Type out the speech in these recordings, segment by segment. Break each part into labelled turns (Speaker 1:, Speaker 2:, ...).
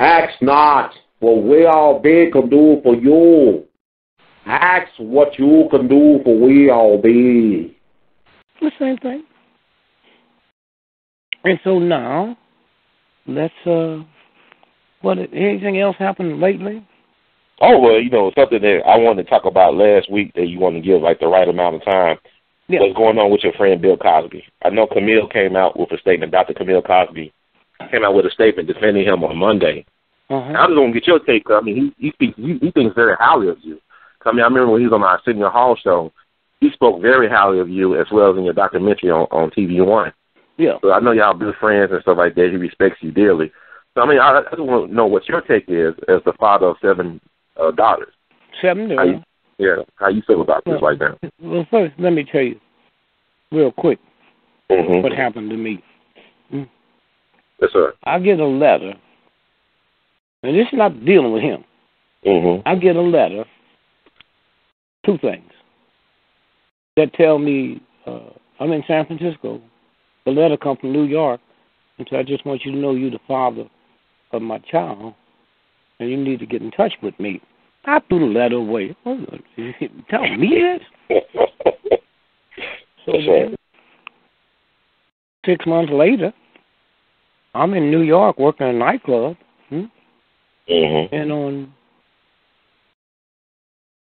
Speaker 1: Ask not what we all be can do for you. Ask what you can do for we all be.
Speaker 2: The same thing. And so now, let's uh, what? Anything else happened lately?
Speaker 3: Oh well, you know something that I wanted to talk about last week that you want to give like the right amount of time.
Speaker 2: Yeah.
Speaker 3: What's going on with your friend Bill Cosby? I know Camille came out with a statement. Dr. Camille Cosby came out with a statement defending him on Monday.
Speaker 2: Uh-huh.
Speaker 3: I just want to get your take. I mean, he he speaks. He, he thinks very highly of you. I mean, I remember when he was on our Arsenio Hall show, he spoke very highly of you as well as in your documentary on on TV One.
Speaker 2: Yeah.
Speaker 3: So I know y'all good friends and stuff like that. He respects you dearly. So I mean, I, I just want to know what your take is as the father of seven uh, daughters.
Speaker 2: Seven
Speaker 3: How you, yeah, how you feel about this right now?
Speaker 2: Well, first, let me tell you real quick
Speaker 3: Mm-hmm.
Speaker 2: what happened to me.
Speaker 3: Yes, sir.
Speaker 2: I get a letter, and this is not dealing with him.
Speaker 3: Mm-hmm.
Speaker 2: I get a letter, two things, that tell me uh, I'm in San Francisco. The letter comes from New York, and so I just want you to know you're the father of my child, and you need to get in touch with me. I threw the letter away. Tell me this? So then, six months later, I'm in New York working in a nightclub, hmm?
Speaker 3: Mm-hmm.
Speaker 2: and on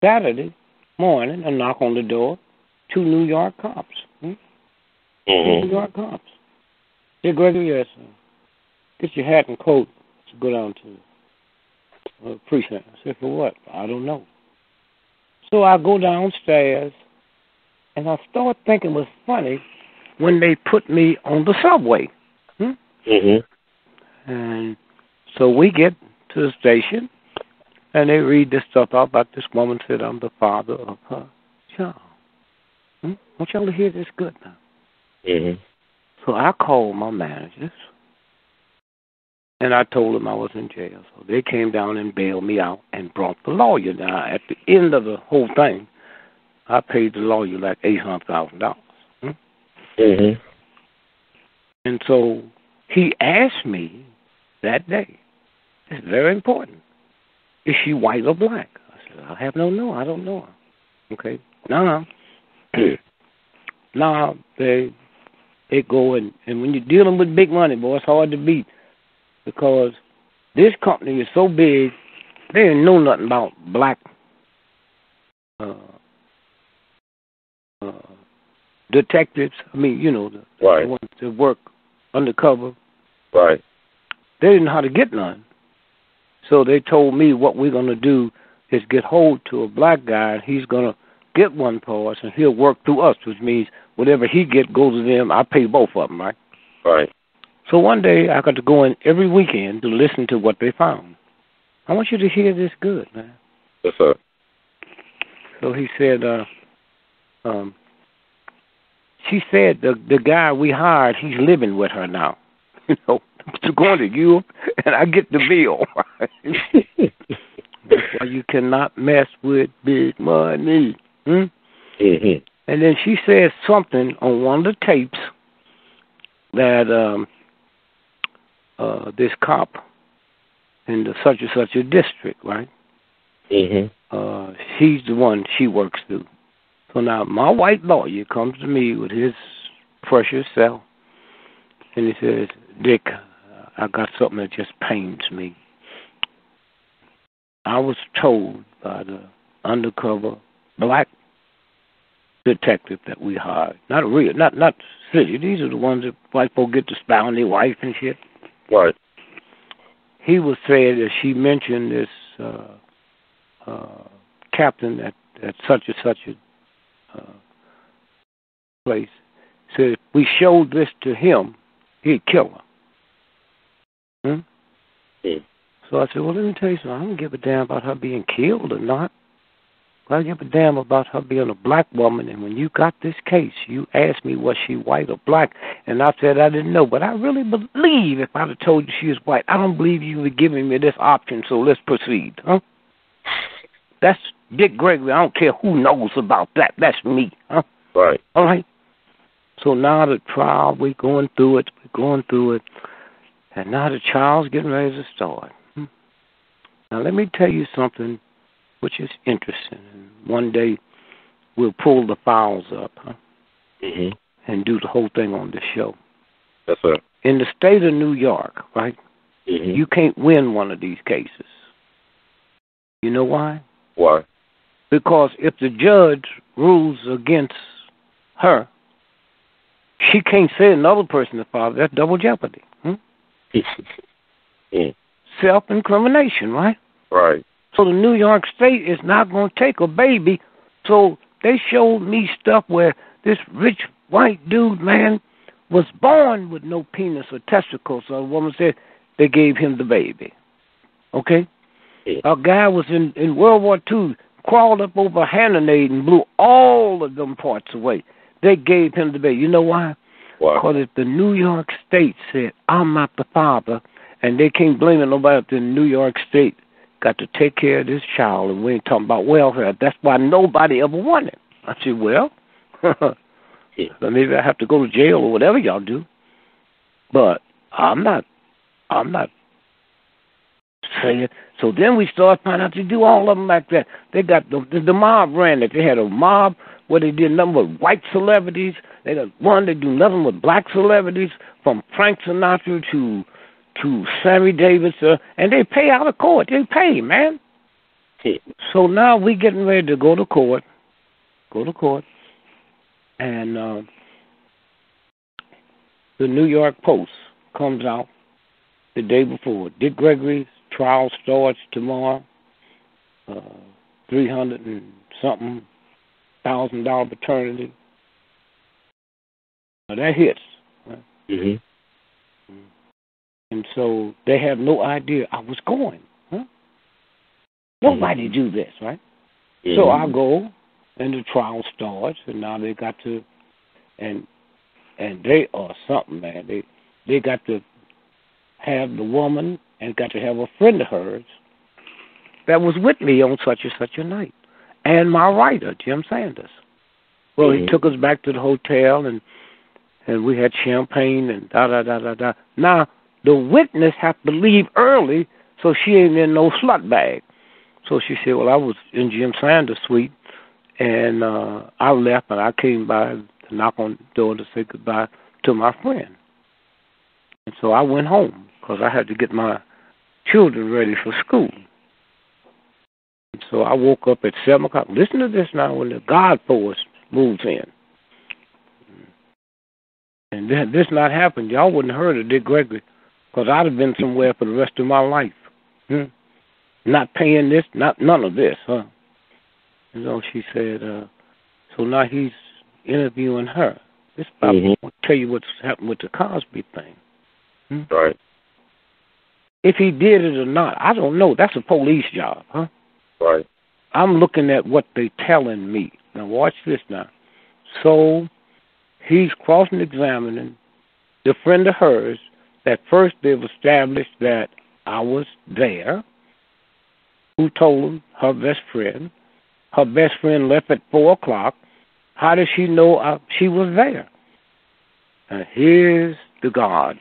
Speaker 2: Saturday morning, a knock on the door. Two New York cops. Hmm? New
Speaker 3: Mm-hmm.
Speaker 2: York cops. Hey, Gregory, yes, sir. Get your hat and coat to go down to uh, precinct. I said, for what? I don't know. So I go downstairs, and I start thinking it was funny when they put me on the subway.
Speaker 3: Mm-hmm.
Speaker 2: And so we get to the station, and they read this stuff out about this woman said, I'm the father of her child. Hmm? I want y'all to hear this good now.
Speaker 3: Mm-hmm.
Speaker 2: So I called my managers, and I told them I was in jail. So they came down and bailed me out and brought the lawyer down. At the end of the whole thing, I paid the lawyer like $800,000.
Speaker 3: Mm-hmm.
Speaker 2: And so he asked me that day, it's very important, is she white or black? I said, I have no know. I don't know her. Okay. Now, now they they go and, and when you're dealing with big money, boy, it's hard to beat because this company is so big, they didn't know nothing about black uh, uh, detectives. I mean, you know, the,
Speaker 3: Right.
Speaker 2: the ones that work undercover.
Speaker 3: Right.
Speaker 2: They didn't know how to get none. So they told me what we're going to do is get hold to a black guy, and he's going to get one for us, and he'll work through us, which means whatever he get goes to them. I pay both of them, right?
Speaker 3: Right.
Speaker 2: So one day I got to go in every weekend to listen to what they found. I want you to hear this good, man.
Speaker 3: Yes, sir.
Speaker 2: So he said, uh, um, she said the the guy we hired, he's living with her now. You know, to going to you and I get the bill. That's why you cannot mess with big money. Hmm?
Speaker 3: Mm-hmm.
Speaker 2: And then she said something on one of the tapes that um uh this cop in the such and such a district, right?
Speaker 3: Mm-hmm.
Speaker 2: Uh he's the one she works through. So now my white lawyer comes to me with his precious self and he says, Dick, I got something that just pains me. I was told by the undercover black detective that we hired. Not a real, not not city. These are the ones that white folk get to spy on their wife and shit.
Speaker 3: Right.
Speaker 2: He was saying that she mentioned this uh, uh, captain at at such and such a uh, place. Said if we showed this to him, he'd kill her. Hmm?
Speaker 3: Hmm.
Speaker 2: So I said, well, let me tell you something. I don't give a damn about her being killed or not. I give a damn about her being a black woman. And when you got this case, you asked me was she white or black, and I said I didn't know. But I really believe if I'd have told you she was white, I don't believe you were giving me this option. So let's proceed, huh? That's Dick Gregory. I don't care who knows about that. That's me, huh?
Speaker 3: Right.
Speaker 2: All right. So now the trial, we're going through it. We're going through it. And now the child's getting ready to start. Hmm. Now let me tell you something which is interesting. And one day we'll pull the files up huh?
Speaker 3: mm-hmm.
Speaker 2: and do the whole thing on the show.
Speaker 3: Yes, sir.
Speaker 2: In the state of New York, right,
Speaker 3: mm-hmm.
Speaker 2: you can't win one of these cases. You know why?
Speaker 3: Why?
Speaker 2: Because if the judge rules against her, she can't say another person the father. That's double jeopardy. Hmm?
Speaker 3: Mm.
Speaker 2: Self incrimination, right?
Speaker 3: Right.
Speaker 2: So the New York State is not going to take a baby. So they showed me stuff where this rich white dude, man, was born with no penis or testicles. So the woman said they gave him the baby. Okay?
Speaker 3: Yeah.
Speaker 2: A guy was in, in World War II, crawled up over a hand grenade and blew all of them parts away. They gave him the baby. You know why?
Speaker 3: Why?
Speaker 2: Because if the New York State said, I'm not the father, and they can't blame it nobody if the New York State got to take care of this child, and we ain't talking about welfare. That's why nobody ever won it. I said, well,
Speaker 3: Yeah.
Speaker 2: maybe I have to go to jail or whatever y'all do. But I'm not, I'm not saying. So then we start finding out they do all of them like that. They got the the, the mob ran it. They had a mob where they did nothing with white celebrities. They got one they do nothing with black celebrities, from Frank Sinatra to to Sammy Davis, uh, and they pay out of court. They pay, man.
Speaker 3: Yeah.
Speaker 2: So now we getting ready to go to court, go to court, and uh, the New York Post comes out the day before. Dick Gregory's trial starts tomorrow. Uh, Three hundred and something thousand dollar paternity. Now that hits.
Speaker 3: Mhm.
Speaker 2: And so they have no idea I was going. Huh? Nobody do this, right? So
Speaker 3: Mhm.
Speaker 2: I go and the trial starts and now they got to and and they are something, man. They they got to have the woman and got to have a friend of hers that was with me on such and such a night. And my writer, Jim Sanders. Well, he
Speaker 3: Mhm.
Speaker 2: took us back to the hotel and and we had champagne and da da da da da. Now the witness have to leave early so she ain't in no slut bag. So she said, Well, I was in Jim Sanders' suite and uh I left and I came by to knock on the door to say goodbye to my friend. And so I went home because I had to get my children ready for school. And so I woke up at 7 o'clock. Listen to this now when the God force moves in. And then this not happened, y'all wouldn't have heard of Dick Gregory because I'd have been somewhere for the rest of my life. Hmm? Not paying this, not none of this, huh? And so she said, uh, so now he's interviewing her. This about
Speaker 3: Mhm.
Speaker 2: will tell you what's happened with the Cosby thing. Mm-hmm.
Speaker 3: Right.
Speaker 2: If he did it or not, I don't know. That's a police job, huh?
Speaker 3: Right.
Speaker 2: I'm looking at what they're telling me. Now watch this now. So he's crossing examining the friend of hers that first they've established that I was there, who told him her best friend. Her best friend left at four o'clock. How does she know I, she was there? And here's the God.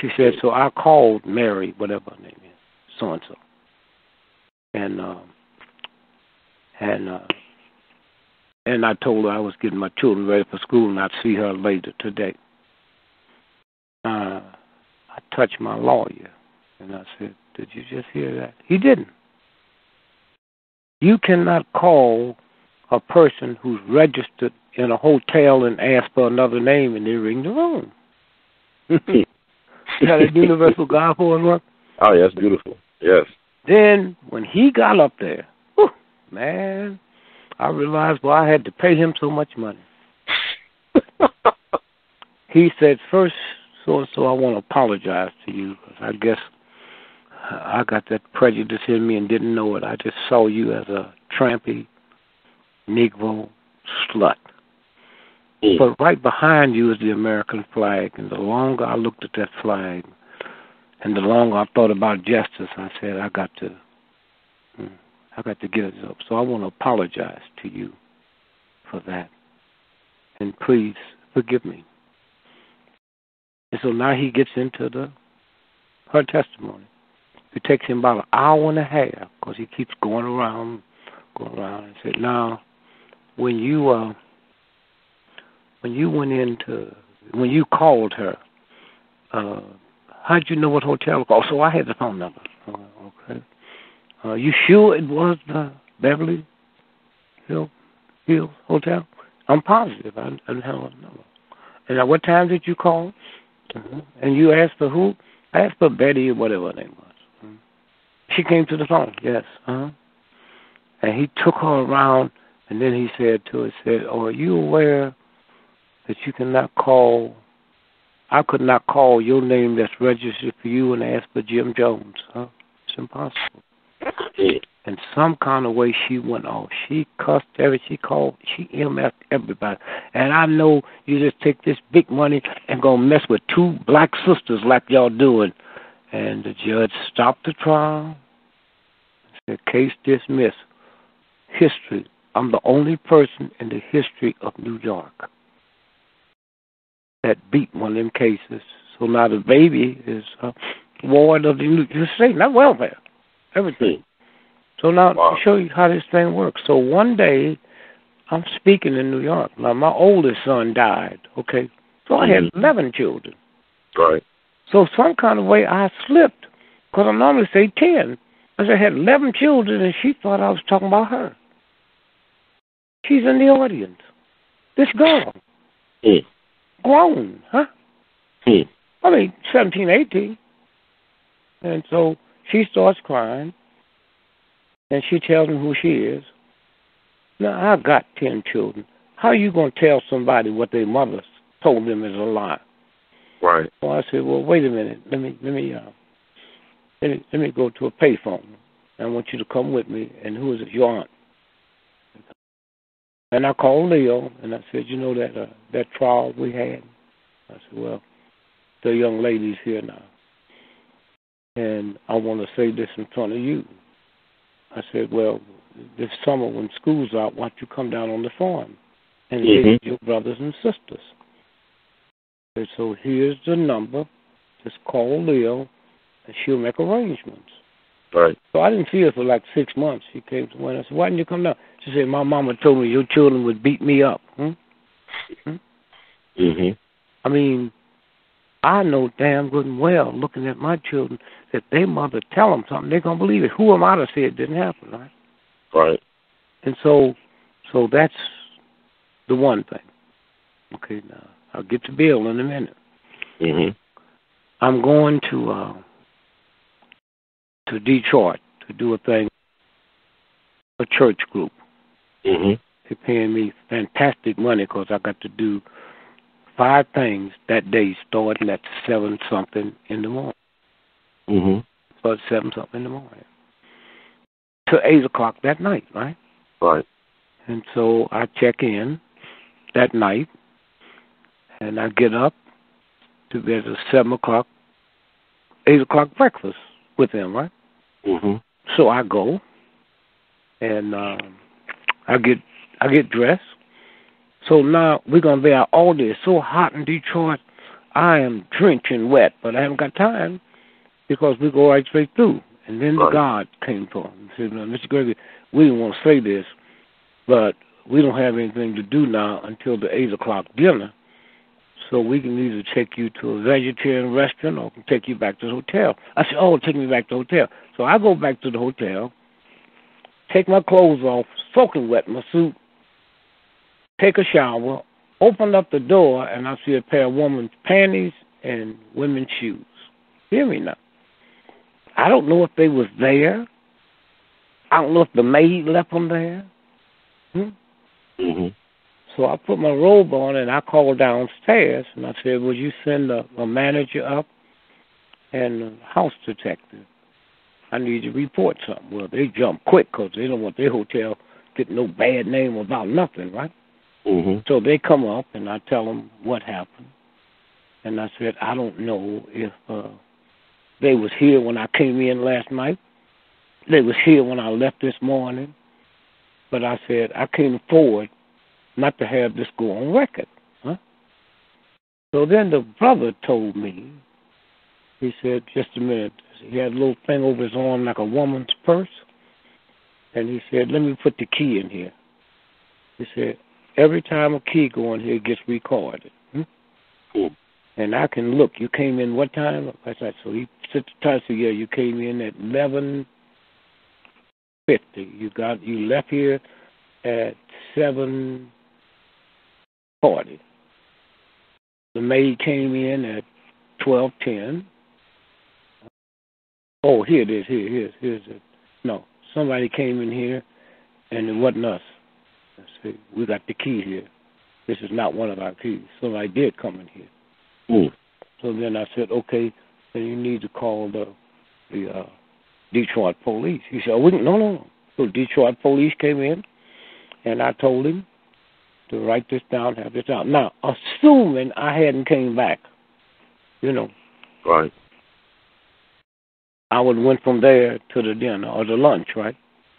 Speaker 2: She said, so I called Mary, whatever her name is, so and so. And um and uh and I told her I was getting my children ready for school and I'd see her later today. Uh I touched my lawyer and I said, Did you just hear that? He didn't. You cannot call a person who's registered in a hotel and ask for another name and they ring the room. How that universal God for work?
Speaker 3: Oh, yeah, that's beautiful. Yes.
Speaker 2: Then when he got up there, whew, man, I realized why I had to pay him so much money. He said, first, so and so, I want to apologize to you I guess I got that prejudice in me and didn't know it. I just saw you as a trampy Negro slut.
Speaker 3: Mm.
Speaker 2: But right behind you is the American flag, and the longer I looked at that flag, and the longer I thought about justice, I said I got to, hmm, I got to give it up. So I want to apologize to you for that, and please forgive me. And so now he gets into the her testimony. It takes him about an hour and a half because he keeps going around, going around, and said, "Now, when you uh, when you went into when you called her, uh, how'd you know what hotel? Oh, so I had the phone number. Uh, okay. Uh, you sure it was the Beverly Hill Hills Hotel? I'm positive. I, I didn't have a number. And at what time did you call? Mm-hmm. And you asked for who? I asked for Betty or whatever her name was. Mm-hmm. She came to the phone. Yes. Uh-huh. And he took her around, and then he said to her, "said, oh, Are you aware that you cannot call? I could not call your name that's registered for you and ask for Jim Jones. Huh? It's impossible." In some kind of way, she went off. She cussed every. She called. She MF'd everybody. And I know you just take this big money and go mess with two black sisters like y'all doing. And the judge stopped the trial. Said, "Case dismissed." History. I'm the only person in the history of New York that beat one of them cases. So now the baby is a ward of the New State, not welfare, everything. So now wow. to show you how this thing works. So one day, I'm speaking in New York. Now my oldest son died. Okay, so I had mm-hmm. eleven children.
Speaker 3: Right.
Speaker 2: So some kind of way I slipped because I normally say ten. I said I had eleven children, and she thought I was talking about her. She's in the audience. This girl,
Speaker 3: mm.
Speaker 2: Grown, huh?
Speaker 3: Mm.
Speaker 2: I mean, seventeen, eighteen, and so she starts crying and she tells me who she is. Now, I've got 10 children. How are you going to tell somebody what their mother told them is a lie?
Speaker 3: Right.
Speaker 2: So I said, well, wait a minute. Let me, let me, uh, let me, let me go to a payphone. I want you to come with me. And who is it? Your aunt. And I called Leo and I said, you know that uh, that trial we had. I said, well, the young lady's here now, and I want to say this in front of you. I said, well, this summer when school's out, why don't you come down on the farm and mm-hmm. visit your brothers and sisters? And so here's the number. Just call Leo, and she'll make arrangements.
Speaker 3: Right.
Speaker 2: So I didn't see her for like six months. She came to one. I said, "Why didn't you come down?" She said, "My mama told me your children would beat me up." Hmm?
Speaker 3: Hmm? Mhm.
Speaker 2: I mean, I know damn good and well, looking at my children, that their mother tell them something, they're gonna believe it. Who am I to say it didn't happen, right?
Speaker 3: Right.
Speaker 2: And so, so that's the one thing. Okay, now I'll get to Bill in a minute.
Speaker 3: Mhm.
Speaker 2: I'm going to uh to Detroit to do a thing, a church group.
Speaker 3: Mhm.
Speaker 2: They're paying me fantastic money because I got to do five things that day, starting at seven something in the morning.
Speaker 3: Mm-hmm.
Speaker 2: About seven something in the morning to eight o'clock that night, right?
Speaker 3: Right.
Speaker 2: And so I check in that night, and I get up to get a seven o'clock, eight o'clock breakfast with them, right?
Speaker 3: Mhm.
Speaker 2: So I go, and um, I get I get dressed, so now we're gonna be out all day. It's so hot in Detroit. I am drenching wet, but I haven't got time because we go right straight through. And then
Speaker 3: right.
Speaker 2: the God came for him and said, Mr. Gregory, we didn't want to say this, but we don't have anything to do now until the eight o'clock dinner. So we can either take you to a vegetarian restaurant or take you back to the hotel. I said, Oh, take me back to the hotel. So I go back to the hotel, take my clothes off, soaking wet, my suit, take a shower, open up the door, and I see a pair of women's panties and women's shoes. Hear me now. I don't know if they was there. I don't know if the maid left them there.
Speaker 3: Hmm? Mm-hmm.
Speaker 2: So I put my robe on and I called downstairs and I said, "Would you send a, a manager up and a house detective? I need to report something." Well, they jump quick because they don't want their hotel getting no bad name about nothing, right?
Speaker 3: Mm-hmm.
Speaker 2: So they come up and I tell them what happened, and I said I don't know if uh, they was here when I came in last night. They was here when I left this morning, but I said I can't afford not to have this go on record. Huh? So then the brother told me He said, just a minute. He had a little thing over his arm like a woman's purse. And he said, let me put the key in here. He said, every time a key go in here, it gets recorded. Hmm?
Speaker 3: Cool.
Speaker 2: And I can look. You came in what time? I said, so he said the time. So yeah, you came in at eleven fifty. You got you left here at seven forty. The maid came in at twelve ten. Oh, here it is. Here, here's here's it. No, somebody came in here, and it wasn't us. Let's see, we got the key here. This is not one of our keys. Somebody did come in here.
Speaker 3: Mm.
Speaker 2: So then I said, okay, then you need to call the the uh, Detroit police. He said, oh, we can, no, no, no. So Detroit police came in, and I told him to write this down, have this down. Now, assuming I hadn't came back, you know,
Speaker 3: Right.
Speaker 2: I would went from there to the dinner or the lunch, right?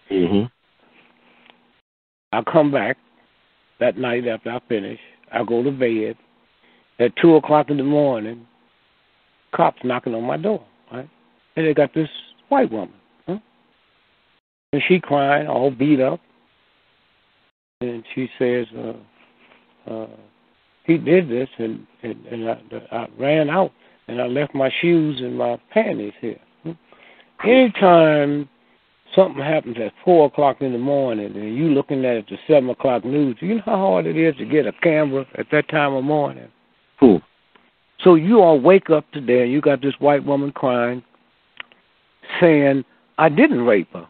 Speaker 3: Mm Mhm.
Speaker 2: I come back that night after I finish. I go to bed. At two o'clock in the morning, cops knocking on my door, right? And they got this white woman, huh? And she crying, all beat up. And she says, uh, uh, he did this, and and, and I, I ran out, and I left my shoes and my panties here. Hmm? Anytime something happens at four o'clock in the morning and you looking at it the seven o'clock news, you know how hard it is to get a camera at that time of morning.
Speaker 3: Cool.
Speaker 2: So you all wake up today and you got this white woman crying, saying, I didn't rape her.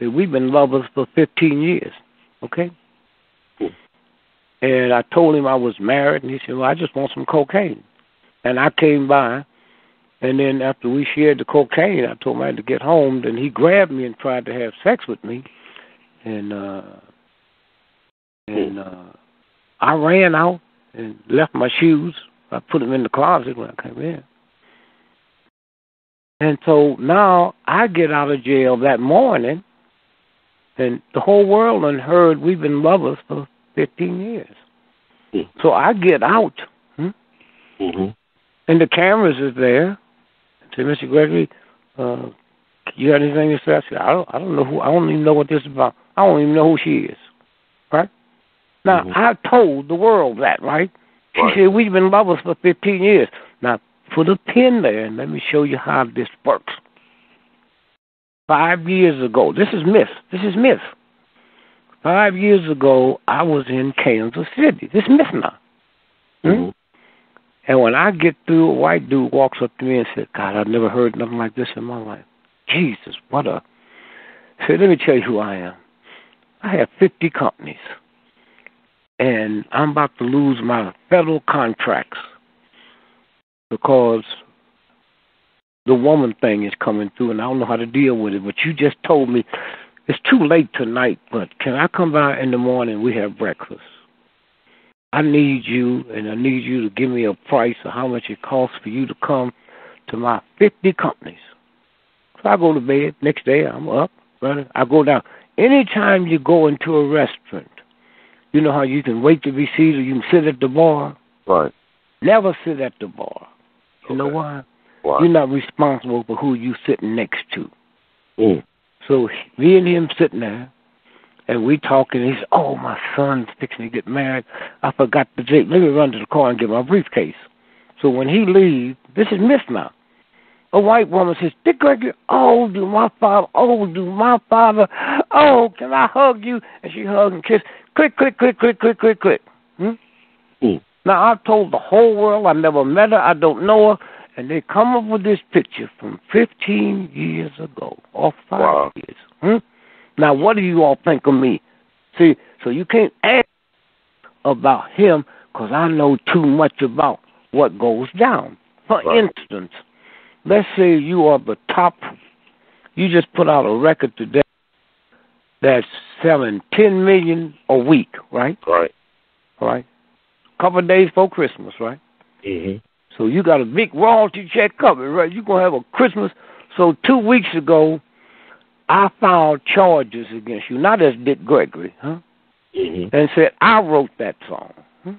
Speaker 2: See, we've been lovers for 15 years, okay? And I told him I was married, and he said, Well, I just want some cocaine. And I came by, and then after we shared the cocaine, I told him I had to get home. Then he grabbed me and tried to have sex with me, and uh, and uh, I ran out and left my shoes. I put them in the closet when I came in. And so now I get out of jail that morning, and the whole world done heard we've been lovers for 15 years.
Speaker 3: Mm.
Speaker 2: So I get out, hmm?
Speaker 3: Mhm.
Speaker 2: and the cameras is there. I say, Mr. Gregory, uh, you got anything to say? I said, I don't, I don't know who. I don't even know what this is about. I don't even know who she is. Right? Now
Speaker 3: Mhm.
Speaker 2: I told the world that, right? She
Speaker 3: Right.
Speaker 2: said we've been lovers for 15 years. Now put a pin there and let me show you how this works. Five years ago, this is myth. This is myth. Five years ago, I was in Kansas City. This is. Hmm?
Speaker 3: Mhm.
Speaker 2: And when I get through, a white dude walks up to me and said, God, I've never heard nothing like this in my life. Jesus, what a. Said, let me tell you who I am. I have 50 companies, and I'm about to lose my federal contracts because the woman thing is coming through, and I don't know how to deal with it. But you just told me it's too late tonight, but can I come by in the morning? We have breakfast. I need you, and I need you to give me a price of how much it costs for you to come to my 50 companies. So I go to bed. Next day, I'm up, running. I go down. Anytime you go into a restaurant, you know how you can wait to be seated, you can sit at the bar.
Speaker 3: Right.
Speaker 2: Never sit at the bar. You know why?
Speaker 3: Why?
Speaker 2: You're not responsible for who you sitting next to.
Speaker 3: Mm.
Speaker 2: So me and him sitting there, and we talking. He said, "Oh, my son's fixing to get married. I forgot the date. Let me run to the car and get my briefcase." So when he leaves, this is Miss now. A white woman says, "Dick Gregory, oh, do my father, oh, do my father, oh, can I hug you?" And she hugged and kissed. Click, click, click, click, click, click, click. Hmm?
Speaker 3: Mm.
Speaker 2: Now I've told the whole world I never met her, I don't know her, and they come up with this picture from 15 years ago, or five
Speaker 3: Wow.
Speaker 2: years. Hmm? Now what do you all think of me? See, so you can't ask about him because I know too much about what goes down. For
Speaker 3: Right.
Speaker 2: instance, let's say you are the top. You just put out a record today that's selling 10 million a week, right?
Speaker 3: Right.
Speaker 2: All right. Couple of days before Christmas, right?
Speaker 3: Mhm.
Speaker 2: So you got a big royalty check coming, right? You're gonna have a Christmas. So two weeks ago, I filed charges against you, not as Dick Gregory, huh?
Speaker 3: Mhm.
Speaker 2: And said I wrote that song. Huh?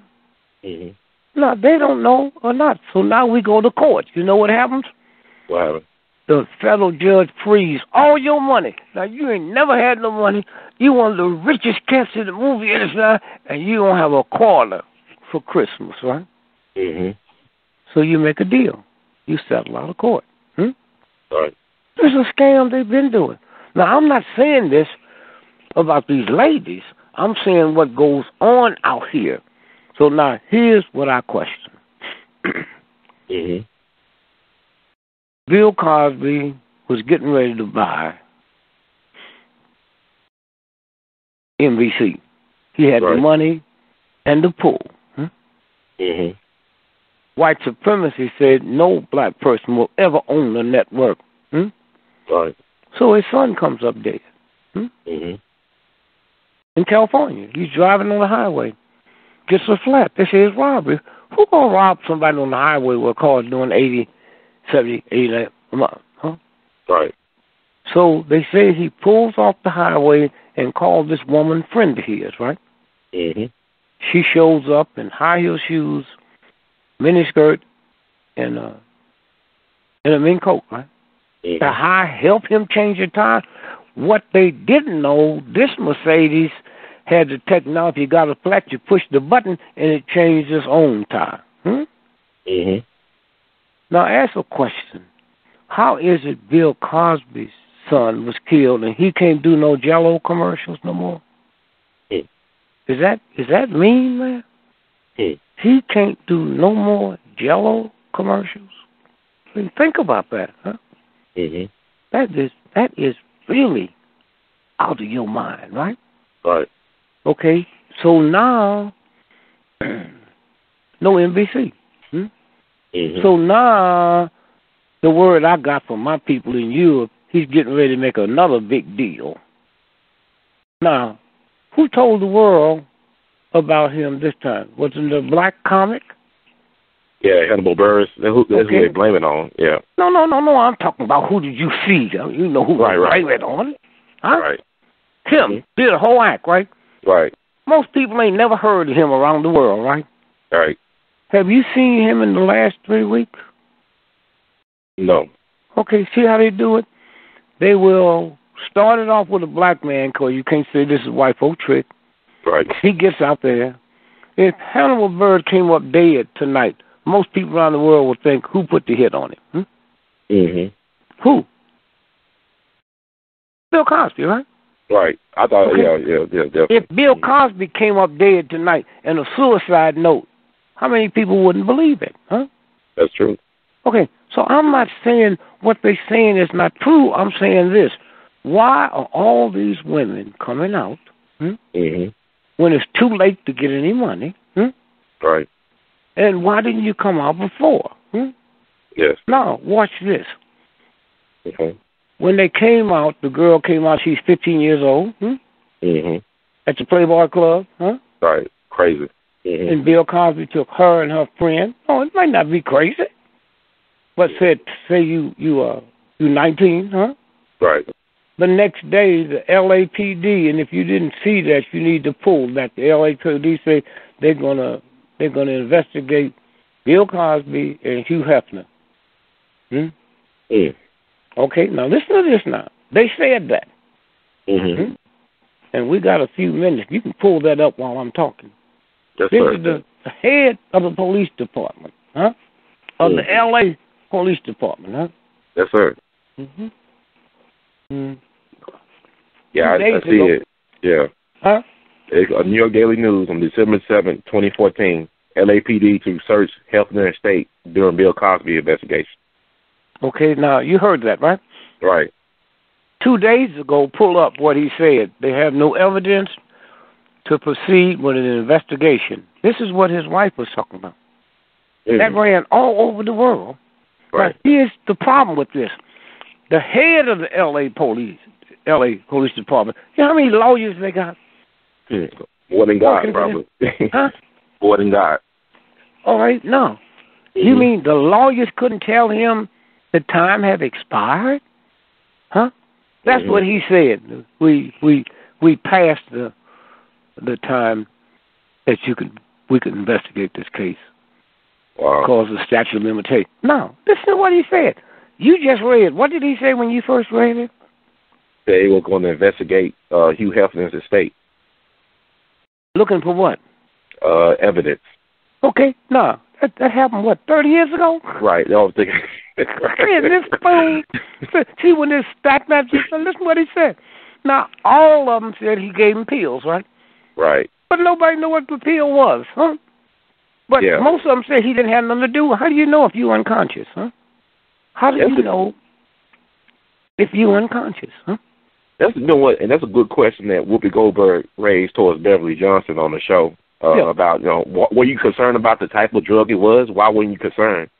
Speaker 3: Mhm.
Speaker 2: No, they don't know or not. So now we go to court. You know what happens?
Speaker 3: What happened?
Speaker 2: The federal judge freeze all your money. Now you ain't never had no money. You one of the richest cats in the movie industry, and you don't have a quarter for Christmas, right?
Speaker 3: hmm
Speaker 2: So you make a deal. You settle out of court. Hmm?
Speaker 3: Right.
Speaker 2: This is a scam they've been doing. Now I'm not saying this about these ladies. I'm saying what goes on out here. So now here's what I question.
Speaker 3: hmm
Speaker 2: Bill Cosby was getting ready to buy NBC. He had
Speaker 3: Right.
Speaker 2: the money and the pull. Hmm?
Speaker 3: hmm
Speaker 2: White supremacy said no black person will ever own the network. Hmm?
Speaker 3: Right.
Speaker 2: So his son comes up dead
Speaker 3: hmm
Speaker 2: in California. He's driving on the highway. Gets a flat. They say it's robbery. Who gonna rob somebody on the highway with a car doing 80, 70, 80 a month? Huh?
Speaker 3: Right.
Speaker 2: So they say he pulls off the highway and calls this woman friend of his, right?
Speaker 3: hmm
Speaker 2: She shows up in high heel shoes, miniskirt, and uh and a mink coat, right?
Speaker 3: hmm
Speaker 2: The high help him change the tire. What they didn't know, this Mercedes had the technology. You got a flat, you push the button, and it changed its own tire. Hmm?
Speaker 3: hmm
Speaker 2: Now ask a question. How is it Bill Cosby's son was killed and he can't do no Jello commercials no more?
Speaker 3: Hmm.
Speaker 2: Is that is that mean, man?
Speaker 3: Hmm.
Speaker 2: He can't do no more Jello commercials. I mean, think about that, huh?
Speaker 3: hmm
Speaker 2: That is that is really out of your mind, right?
Speaker 3: Right.
Speaker 2: Okay, so now no NBC. Hmm?
Speaker 3: hmm
Speaker 2: So now the word I got from my people in Europe, he's getting ready to make another big deal. Now, who told the world about him this time? Was it the black comic?
Speaker 3: yeah, Hannibal Buress. That's who, that's
Speaker 2: Okay.
Speaker 3: who they blame it on. Yeah.
Speaker 2: No, no, no, no. I'm talking about who did you see? You know who
Speaker 3: Right, right.
Speaker 2: on it. Huh?
Speaker 3: Right.
Speaker 2: Him mm-hmm. did a whole act, right?
Speaker 3: Right.
Speaker 2: Most people ain't never heard of him around the world, right?
Speaker 3: Right.
Speaker 2: Have you seen him in the last three weeks?
Speaker 3: No.
Speaker 2: Okay, see how they do it? They will start it off with a black man because you can't say this is white folk trick.
Speaker 3: Right.
Speaker 2: He gets out there. If Hannibal Bird came up dead tonight, most people around the world would think, who put the hit on him? Hmm?
Speaker 3: hmm
Speaker 2: Who? Bill Cosby, right?
Speaker 3: Right. I thought.
Speaker 2: Okay.
Speaker 3: Yeah. Yeah. Yeah. Definitely.
Speaker 2: If Bill Cosby came up dead tonight and a suicide note, how many people wouldn't believe it? Huh?
Speaker 3: That's true.
Speaker 2: Okay, so I'm not saying what they're saying is not true. I'm saying this. Why are all these women coming out hmm,
Speaker 3: hmm
Speaker 2: when it's too late to get any money? Hmm?
Speaker 3: Right.
Speaker 2: And why didn't you come out before? Hmm?
Speaker 3: Yes.
Speaker 2: Now, watch this.
Speaker 3: Okay.
Speaker 2: When they came out, the girl came out, she's 15 years old, hmm?
Speaker 3: hmm
Speaker 2: at the Playboy Club, huh?
Speaker 3: Right. Crazy. hmm
Speaker 2: And Bill Cosby took her and her friend. Oh, it might not be crazy. But said, say you you uh you 19, huh?
Speaker 3: Right.
Speaker 2: The next day, the LAPD, and if you didn't see that, you need to pull that. The LAPD say they're gonna they're gonna investigate Bill Cosby and Hugh Hefner. Hmm?
Speaker 3: Mm.
Speaker 2: Okay, now listen to this. Now they said that,
Speaker 3: hmm
Speaker 2: and we got a few minutes. You can pull that up while I'm talking.
Speaker 3: Yes,
Speaker 2: This
Speaker 3: sir.
Speaker 2: is the, head of the police department, huh? Of the
Speaker 3: Mhm.
Speaker 2: L.A. Police Department, huh?
Speaker 3: Yes, sir.
Speaker 2: Mm-hmm. Mm.
Speaker 3: Yeah, I, I see
Speaker 2: ago.
Speaker 3: it. Yeah.
Speaker 2: Huh?
Speaker 3: It's a New York Daily News on December seventh, 2014. LAPD to search Hugh Hefner State during Bill Cosby investigation.
Speaker 2: Okay, now you heard that, right?
Speaker 3: Right.
Speaker 2: Two days ago, pull up what he said. They have no evidence to proceed with an investigation. This is what his wife was talking about.
Speaker 3: Mhm.
Speaker 2: That ran all over the world.
Speaker 3: right.
Speaker 2: Now, here's the problem with this. The head of the L.A. police, L.A. Police Department, you know how many lawyers they got?
Speaker 3: Hmm. More than God, probably.
Speaker 2: Huh?
Speaker 3: More than God.
Speaker 2: All right, no. You
Speaker 3: Mhm.
Speaker 2: mean the lawyers couldn't tell him the time had expired? Huh? That's
Speaker 3: Mhm.
Speaker 2: what he said. We we we passed the the time that you could we could investigate this case
Speaker 3: Wow.
Speaker 2: because of statute of limitation. No, listen to what he said. You just read. What did he say when you first read it?
Speaker 3: They were going to investigate uh, Hugh Hefner's estate.
Speaker 2: Looking for what?
Speaker 3: Uh, evidence.
Speaker 2: Okay, no, that, that happened what thirty years ago.
Speaker 3: Right. I was thinking.
Speaker 2: Man, this fool. See, when this stack man, listen what he said. Now, all of them said he gave him pills, right?
Speaker 3: Right.
Speaker 2: But nobody knew what the pill was, huh? But
Speaker 3: Yeah.
Speaker 2: most of them said he didn't have nothing to do. How do you know if you're unconscious, huh? How do
Speaker 3: That's
Speaker 2: you know if you're unconscious, huh?
Speaker 3: That's you know what, and that's a good question that Whoopi Goldberg raised towards Beverly Johnson on the show uh,
Speaker 2: Yeah.
Speaker 3: about you know wh- were you concerned about the type of drug it was? Why weren't you concerned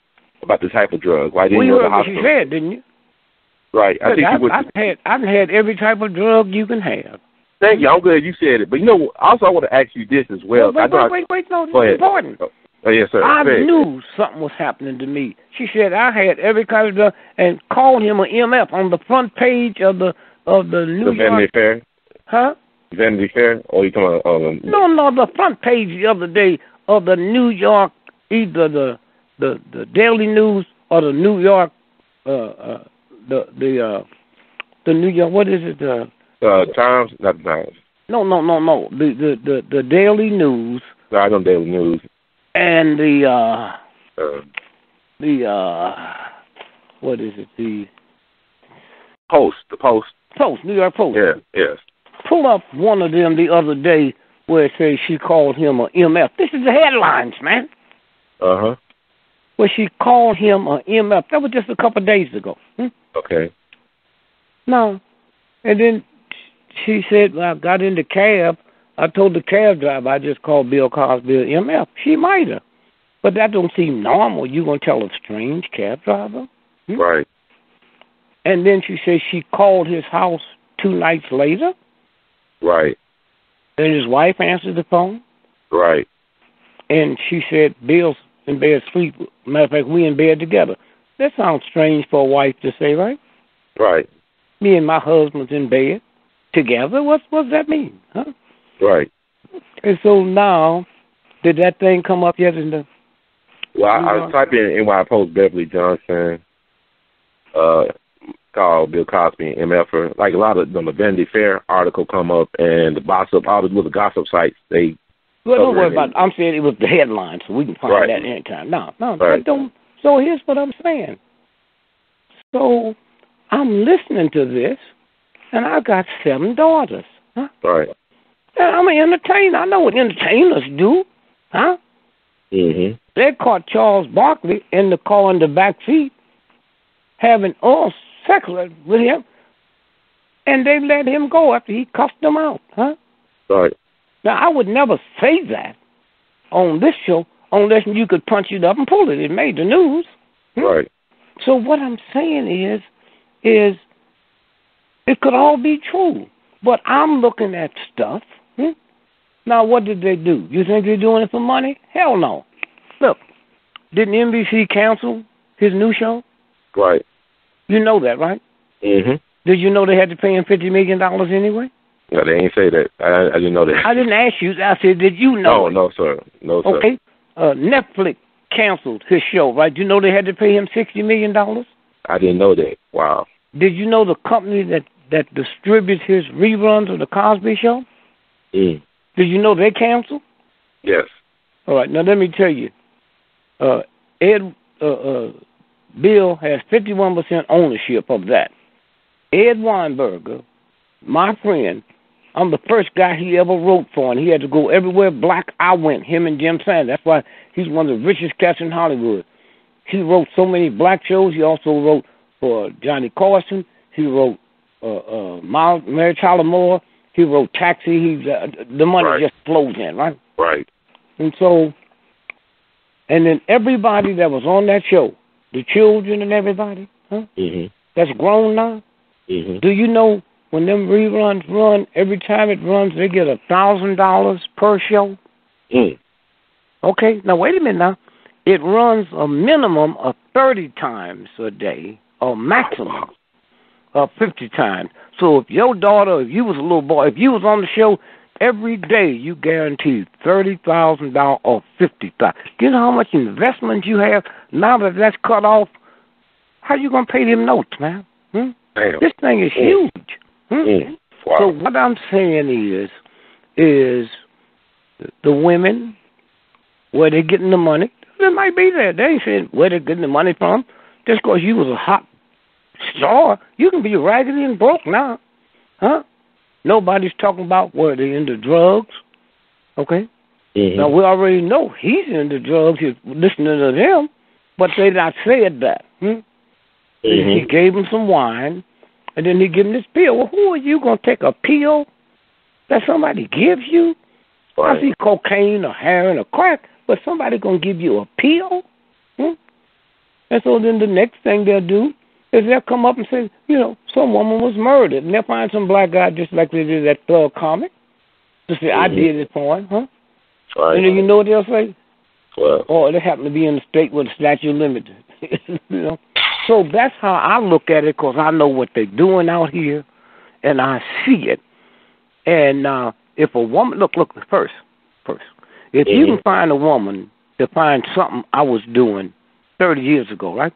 Speaker 3: about the type of drug? Why didn't
Speaker 2: Well,
Speaker 3: you
Speaker 2: you
Speaker 3: go to the hospital?
Speaker 2: said, didn't you?
Speaker 3: Right. I think
Speaker 2: I've,
Speaker 3: you.
Speaker 2: I've had I've had every type of drug you can have.
Speaker 3: Thank you. I'm glad you said it. But you know, also I want to ask you this as well.
Speaker 2: wait,
Speaker 3: I I-
Speaker 2: wait, wait, wait, no, this is important.
Speaker 3: Oh, yes, sir.
Speaker 2: I knew something was happening to me. She said I had every kind of drug and called him an MF on the front page of the of the New
Speaker 3: the Vanity
Speaker 2: York,
Speaker 3: Fair.
Speaker 2: huh?
Speaker 3: Vanity Fair, or you talking about? Um,
Speaker 2: No, no, the front page the other day of the New York, either the the the Daily News or the New York, uh, uh the the uh the New York. What is it? Uh,
Speaker 3: uh, Times, not the Times.
Speaker 2: no, no, no, no. The the the, the Daily News
Speaker 3: No, I know Daily News.
Speaker 2: and the uh
Speaker 3: Uh,
Speaker 2: the uh what is it? The
Speaker 3: Post, the Post.
Speaker 2: Post, New York Post.
Speaker 3: Yeah, yes.
Speaker 2: Pull up one of them the other day where it says she called him a MF. This is the headlines, man.
Speaker 3: Uh huh.
Speaker 2: Where she called him a MF. That was just a couple of days ago. Hmm?
Speaker 3: Okay.
Speaker 2: No. And then she said, well, I got in the cab. I told the cab driver I just called Bill Cosby an MF. She might have. But that don't seem normal. You going to tell a strange cab driver? Hmm?
Speaker 3: Right.
Speaker 2: And then she says she called his house two nights later.
Speaker 3: Right.
Speaker 2: And his wife answered the phone.
Speaker 3: Right.
Speaker 2: And she said, Bill's in bed asleep. Matter of fact, we in bed together. That sounds strange for a wife to say, right?
Speaker 3: Right.
Speaker 2: Me and my husband's in bed together. What what's that mean? Huh?
Speaker 3: Right.
Speaker 2: And so now, did that thing come up yet in the?
Speaker 3: Well, I. I type in NY Post Beverly Johnson, uh, called Bill Cosby and MFer. Like a lot of them, the Vanity Fair article come up and the gossip, all the little gossip sites, they
Speaker 2: Well, don't worry about. It. I'm saying it was the headline, so we can find
Speaker 3: Right.
Speaker 2: that anytime. No, no,
Speaker 3: Right.
Speaker 2: don't. So here's what I'm saying. So I'm listening to this, and I got seven daughters. Huh?
Speaker 3: right.
Speaker 2: And I'm an entertainer. I know what entertainers do. Huh?
Speaker 3: Mhm.
Speaker 2: They caught Charles Barkley in the car in the back seat having all sex with him, and they let him go after he cussed them out. Huh?
Speaker 3: Right.
Speaker 2: Now, I would never say that on this show unless you could punch it up and pull it. It made the news.
Speaker 3: Right.
Speaker 2: So what I'm saying is, is it could all be true, but I'm looking at stuff. Hmm? Now, what did they do? You think they're doing it for money? Hell no. Look, didn't NBC cancel his new show?
Speaker 3: Right.
Speaker 2: You know that, right?
Speaker 3: Mhm.
Speaker 2: Did you know they had to pay him fifty million dollars anyway?
Speaker 3: Yeah, they ain't say that. I, I didn't know that.
Speaker 2: I didn't ask you. I said, did you know?
Speaker 3: no,
Speaker 2: it?
Speaker 3: no, sir. No, sir.
Speaker 2: Okay. Uh, Netflix canceled his show, right? You know they had to pay him sixty million dollars.
Speaker 3: I didn't know that. Wow.
Speaker 2: Did you know the company that that distributes his reruns of the Cosby Show?
Speaker 3: Mm.
Speaker 2: Did you know they canceled?
Speaker 3: Yes.
Speaker 2: All right. Now let me tell you, uh, Ed uh, uh, Bill has fifty one percent ownership of that. Ed Weinberger, my friend, I'm the first guy he ever wrote for, and he had to go everywhere black I went. Him and Jim Sanders. That's why he's one of the richest cats in Hollywood. He wrote so many black shows. He also wrote for Johnny Carson. He wrote uh, uh, Miles, Mary Tyler Moore. He wrote Taxi. He uh, the money
Speaker 3: Right.
Speaker 2: just flows in, right?
Speaker 3: Right.
Speaker 2: And so, and then everybody that was on that show, the children and everybody, huh?
Speaker 3: Mhm.
Speaker 2: That's grown now.
Speaker 3: Mhm.
Speaker 2: Do you know when them reruns run, every time it runs, they get a thousand dollars per show?
Speaker 3: Mm.
Speaker 2: Okay, now wait a minute now. It runs a minimum of thirty times a day, or maximum of fifty times. So if your daughter, if you was a little boy, if you was on the show every day, you guarantee thirty thousand dollars or fifty thousand. You know how much investment you have now that that's cut off? How you gonna pay them notes, man? Hmm? This thing is
Speaker 3: Mm.
Speaker 2: huge. Hmm?
Speaker 3: Mm. Wow.
Speaker 2: So what I'm saying is, is the women where they getting the money. They might be there. They ain't saying where they getting the money from. Just 'cause you was a hot star, you can be raggedy and broke now, huh? Nobody's talking about where they into drugs. Okay.
Speaker 3: Mhm.
Speaker 2: Now we already know he's into drugs. He's listening to them, but they not said that. Hmm? He
Speaker 3: Mhm.
Speaker 2: gave him some wine, and then he give him this pill. Well, who are you gonna take a pill that somebody gives you? I
Speaker 3: Right.
Speaker 2: see cocaine or heroin or crack, but somebody gonna give you a pill? Hmm? And so then the next thing they'll do is they'll come up and say, you know, some woman was murdered, and they'll find some black guy just like they did that thug comic to say, I
Speaker 3: Mhm.
Speaker 2: did it for him, huh?
Speaker 3: Right.
Speaker 2: And then you know what they'll say?
Speaker 3: Well,
Speaker 2: or they happen to be in the state where the statute limited. you know, so that's how I look at it because I know what they're doing out here, and I see it. And uh, if a woman look, look first, first, if you
Speaker 3: Mhm.
Speaker 2: can find a woman to find something I was doing thirty years ago, right?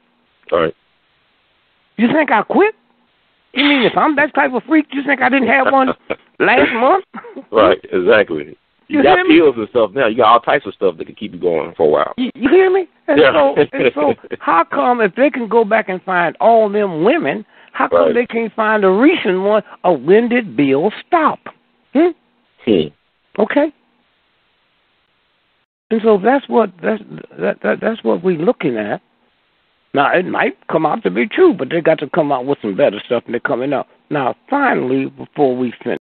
Speaker 3: all right.
Speaker 2: You think I quit? You mean if I'm that type of freak, you think I didn't have one last month?
Speaker 3: Right, exactly. You,
Speaker 2: You
Speaker 3: got
Speaker 2: hear me?
Speaker 3: pills and stuff now. You got all types of stuff that can keep you going for a while.
Speaker 2: You, you hear me? And
Speaker 3: Yeah.
Speaker 2: so, and so, how come if they can go back and find all them women, how come
Speaker 3: Right.
Speaker 2: they can't find a recent one? Of when did Bill stop? Hmm?
Speaker 3: Hmm.
Speaker 2: Okay. And so that's what that's that, that that's what we're looking at. Now it might come out to be true, but they got to come out with some better stuff, and they're coming out. Now, finally, before we finish.